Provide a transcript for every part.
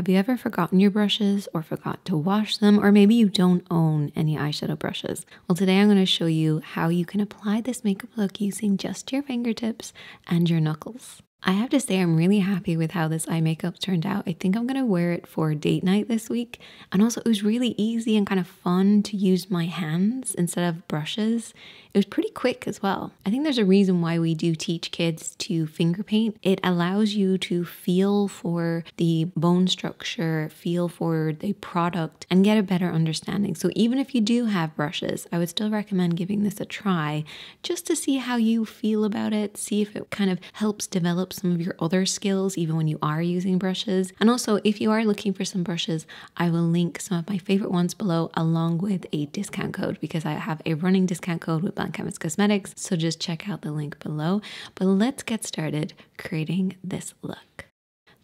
Have you ever forgotten your brushes or forgot to wash them? Or maybe you don't own any eyeshadow brushes? Well, today I'm going to show you how you can apply this makeup look using just your fingertips and your knuckles. I have to say, I'm really happy with how this eye makeup turned out. I think I'm gonna wear it for date night this week. And also, it was really easy and kind of fun to use my hands instead of brushes. It was pretty quick as well. I think there's a reason why we do teach kids to finger paint. It allows you to feel for the bone structure, feel for the product, and get a better understanding. So, even if you do have brushes, I would still recommend giving this a try just to see how you feel about it, see if it kind of helps develop some of your other skills even when you are using brushes. And also, if you are looking for some brushes, I will link some of my favorite ones below along with a discount code because I have a running discount code with Blank Canvas Cosmetics. So just check out the link below. But let's get started creating this look.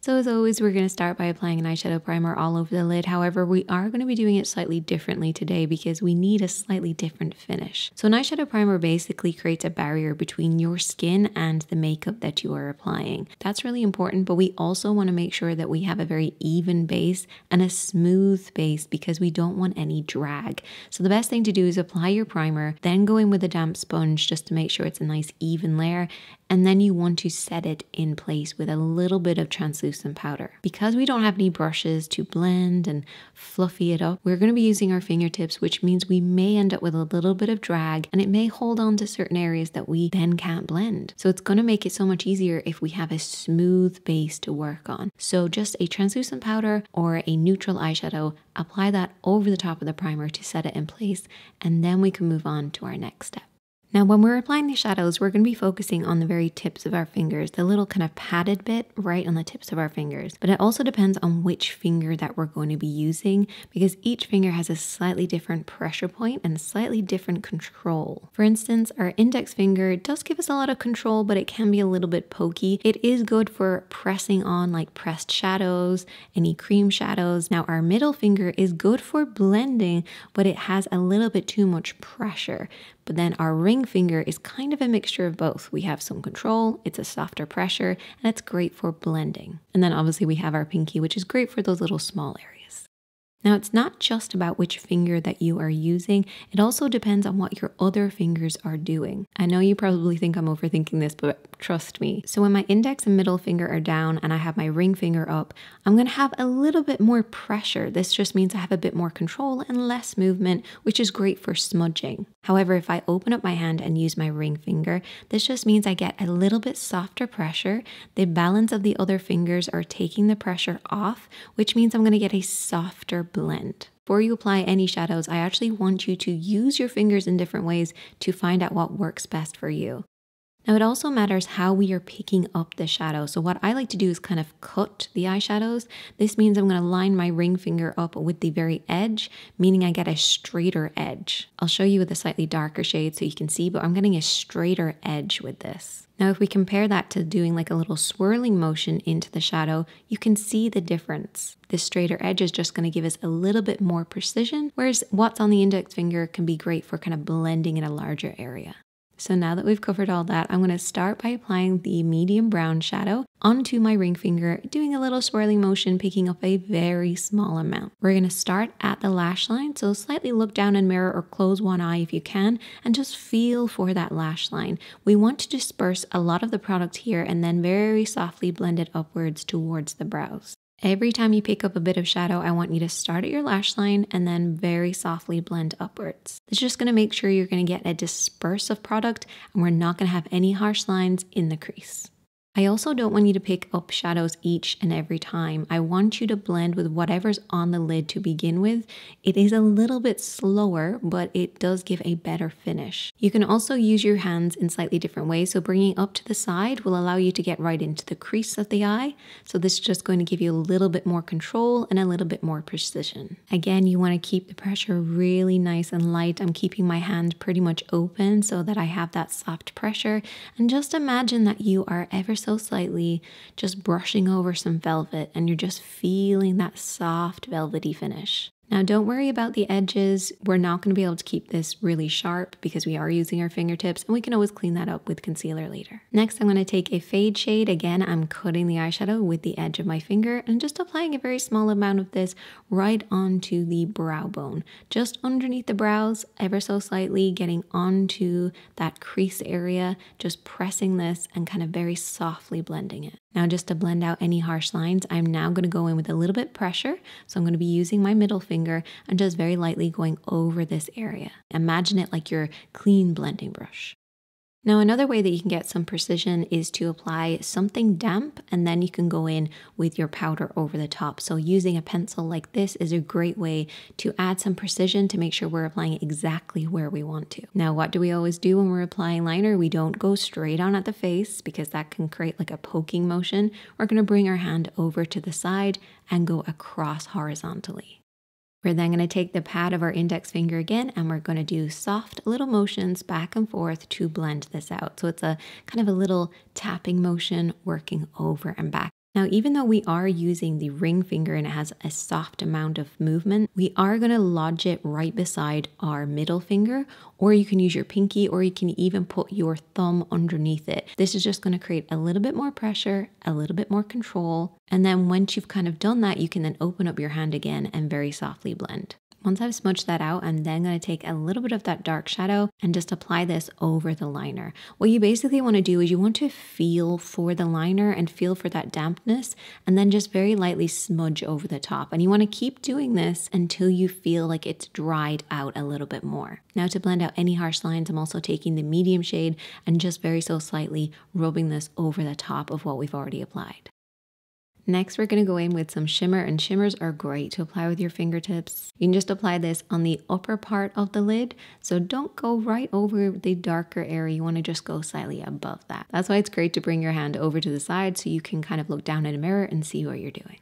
So as always, we're going to start by applying an eyeshadow primer all over the lid. However, we are going to be doing it slightly differently today because we need a slightly different finish. So an eyeshadow primer basically creates a barrier between your skin and the makeup that you are applying. That's really important, but we also want to make sure that we have a very even base and a smooth base because we don't want any drag. So the best thing to do is apply your primer, then go in with a damp sponge just to make sure it's a nice even layer, and then you want to set it in place with a little bit of translucent powder. Because we don't have any brushes to blend and fluffy it up, we're going to be using our fingertips, which means we may end up with a little bit of drag and it may hold on to certain areas that we then can't blend. So it's going to make it so much easier if we have a smooth base to work on. So just a translucent powder or a neutral eyeshadow, apply that over the top of the primer to set it in place, and then we can move on to our next step. Now, when we're applying the shadows, we're going to be focusing on the very tips of our fingers, the little kind of padded bit right on the tips of our fingers. But it also depends on which finger that we're going to be using because each finger has a slightly different pressure point and slightly different control. For instance, our index finger does give us a lot of control, but it can be a little bit pokey. It is good for pressing on like pressed shadows, any cream shadows. Now, our middle finger is good for blending, but it has a little bit too much pressure. But then our ring finger is kind of a mixture of both. We have some control, it's a softer pressure, and it's great for blending. And then obviously we have our pinky, which is great for those little small areas. Now, it's not just about which finger that you are using, it also depends on what your other fingers are doing. I know you probably think I'm overthinking this, but trust me. So, when my index and middle finger are down and I have my ring finger up, I'm gonna have a little bit more pressure. This just means I have a bit more control and less movement, which is great for smudging. However, if I open up my hand and use my ring finger, this just means I get a little bit softer pressure. The balance of the other fingers are taking the pressure off, which means I'm gonna get a softer blend. Before you apply any shadows, I actually want you to use your fingers in different ways to find out what works best for you. Now it also matters how we are picking up the shadow. So what I like to do is kind of cut the eyeshadows. This means I'm going to line my ring finger up with the very edge, meaning I get a straighter edge. I'll show you with a slightly darker shade so you can see, but I'm getting a straighter edge with this. Now, if we compare that to doing like a little swirling motion into the shadow, you can see the difference. This straighter edge is just going to give us a little bit more precision, whereas what's on the index finger can be great for kind of blending in a larger area. So now that we've covered all that, I'm going to start by applying the medium brown shadow onto my ring finger, doing a little swirling motion, picking up a very small amount. We're going to start at the lash line, so slightly look down and mirror or close one eye if you can, and just feel for that lash line. We want to disperse a lot of the product here and then very softly blend it upwards towards the brows. Every time you pick up a bit of shadow, I want you to start at your lash line and then very softly blend upwards. It's just gonna make sure you're gonna get a dispersive product and we're not gonna have any harsh lines in the crease. I also don't want you to pick up shadows each and every time. I want you to blend with whatever's on the lid to begin with. It is a little bit slower, but it does give a better finish. You can also use your hands in slightly different ways. So bringing up to the side will allow you to get right into the crease of the eye. So this is just going to give you a little bit more control and a little bit more precision. Again, you want to keep the pressure really nice and light. I'm keeping my hand pretty much open so that I have that soft pressure. And just imagine that you are ever so so slightly, just brushing over some velvet, and you're just feeling that soft velvety finish. Now, don't worry about the edges. We're not going to be able to keep this really sharp because we are using our fingertips and we can always clean that up with concealer later. Next, I'm going to take a fade shade. Again, I'm cutting the eyeshadow with the edge of my finger and just applying a very small amount of this right onto the brow bone, just underneath the brows, ever so slightly, getting onto that crease area, just pressing this and kind of very softly blending it. Now just to blend out any harsh lines, I'm now going to go in with a little bit pressure. So I'm going to be using my middle finger and just very lightly going over this area. Imagine it like your clean blending brush. Now, another way that you can get some precision is to apply something damp and then you can go in with your powder over the top. So, using a pencil like this is a great way to add some precision to make sure we're applying exactly where we want to. Now, what do we always do when we're applying liner? We don't go straight on at the face because that can create like a poking motion. We're going to bring our hand over to the side and go across horizontally. We're then going to take the pad of our index finger again and we're going to do soft little motions back and forth to blend this out. So it's a kind of a little tapping motion working over and back. Now, even though we are using the ring finger and it has a soft amount of movement, we are going to lodge it right beside our middle finger, or you can use your pinky, or you can even put your thumb underneath it. This is just going to create a little bit more pressure, a little bit more control. And then once you've kind of done that, you can then open up your hand again and very softly blend. Once I've smudged that out, I'm then going to take a little bit of that dark shadow and just apply this over the liner. What you basically want to do is you want to feel for the liner and feel for that dampness and then just very lightly smudge over the top. And you want to keep doing this until you feel like it's dried out a little bit more. Now to blend out any harsh lines, I'm also taking the medium shade and just very so slightly rubbing this over the top of what we've already applied. Next, we're going to go in with some shimmer, and shimmers are great to apply with your fingertips. You can just apply this on the upper part of the lid, so don't go right over the darker area. You want to just go slightly above that. That's why it's great to bring your hand over to the side so you can kind of look down at a mirror and see what you're doing.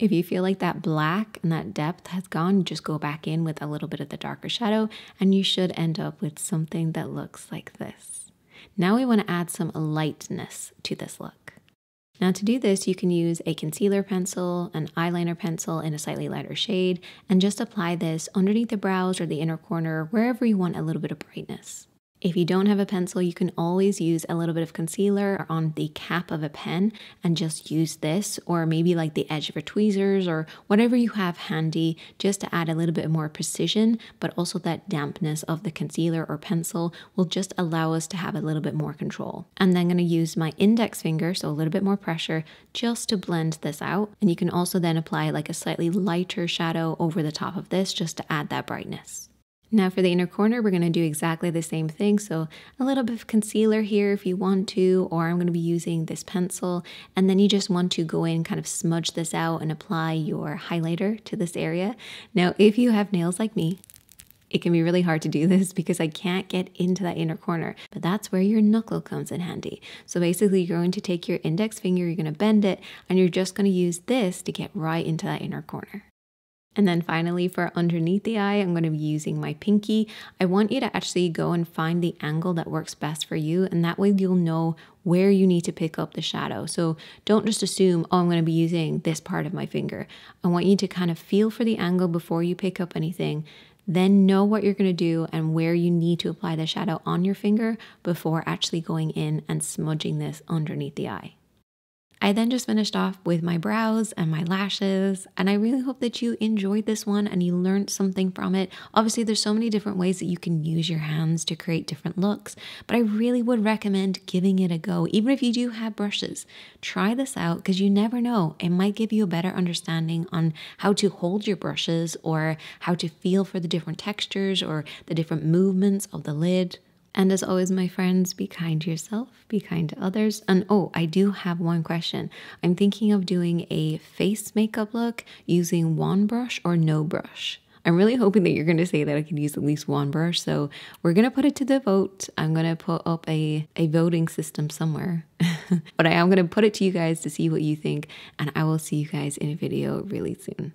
If you feel like that black and that depth has gone, just go back in with a little bit of the darker shadow, and you should end up with something that looks like this. Now we want to add some lightness to this look. Now to do this, you can use a concealer pencil, an eyeliner pencil in a slightly lighter shade, and just apply this underneath the brows or the inner corner, wherever you want a little bit of brightness. If you don't have a pencil, you can always use a little bit of concealer on the cap of a pen and just use this, or maybe like the edge of your tweezers or whatever you have handy, just to add a little bit more precision, but also that dampness of the concealer or pencil will just allow us to have a little bit more control. I'm then going to use my index finger, so a little bit more pressure, just to blend this out. And you can also then apply like a slightly lighter shadow over the top of this just to add that brightness. Now for the inner corner, we're going to do exactly the same thing. So a little bit of concealer here if you want to, or I'm going to be using this pencil. And then you just want to go in, kind of smudge this out and apply your highlighter to this area. Now, if you have nails like me, it can be really hard to do this because I can't get into that inner corner, but that's where your knuckle comes in handy. So basically you're going to take your index finger, you're going to bend it, and you're just going to use this to get right into that inner corner. And then finally for underneath the eye, I'm going to be using my pinky. I want you to actually go and find the angle that works best for you. And that way you'll know where you need to pick up the shadow. So don't just assume, oh, I'm going to be using this part of my finger. I want you to kind of feel for the angle before you pick up anything. Then know what you're going to do and where you need to apply the shadow on your finger before actually going in and smudging this underneath the eye. I then just finished off with my brows and my lashes, and I really hope that you enjoyed this one and you learned something from it. Obviously, there's so many different ways that you can use your hands to create different looks, but I really would recommend giving it a go. Even if you do have brushes, try this out because you never know. It might give you a better understanding on how to hold your brushes or how to feel for the different textures or the different movements of the lid. And as always, my friends, be kind to yourself, be kind to others. And oh, I do have one question. I'm thinking of doing a face makeup look using one brush or no brush. I'm really hoping that you're going to say that I can use at least one brush. So we're going to put it to the vote. I'm going to put up a, a voting system somewhere. but I am going to put it to you guys to see what you think. And I will see you guys in a video really soon.